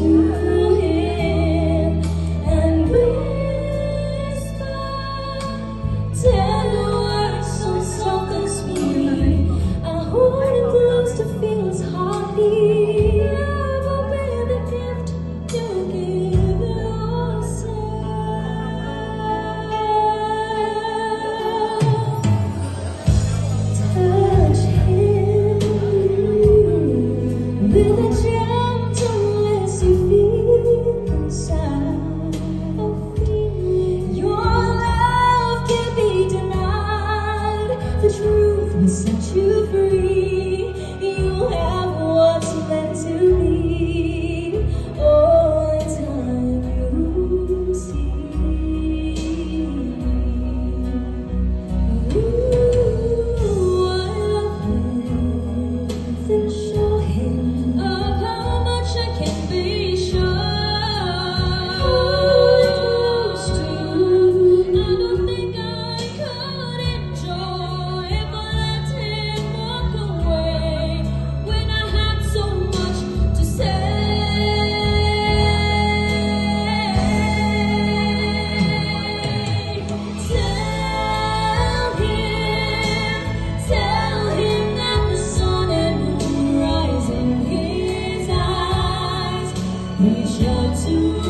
you. set you free. 你笑起来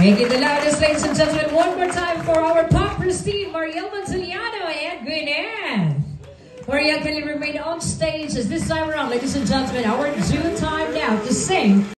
Make it the loudest, ladies and gentlemen, one more time for our pop team, Marielle Montellano and Gwyneth. Marielle, can you remain on stage as this time around, ladies and gentlemen, our due time now to sing.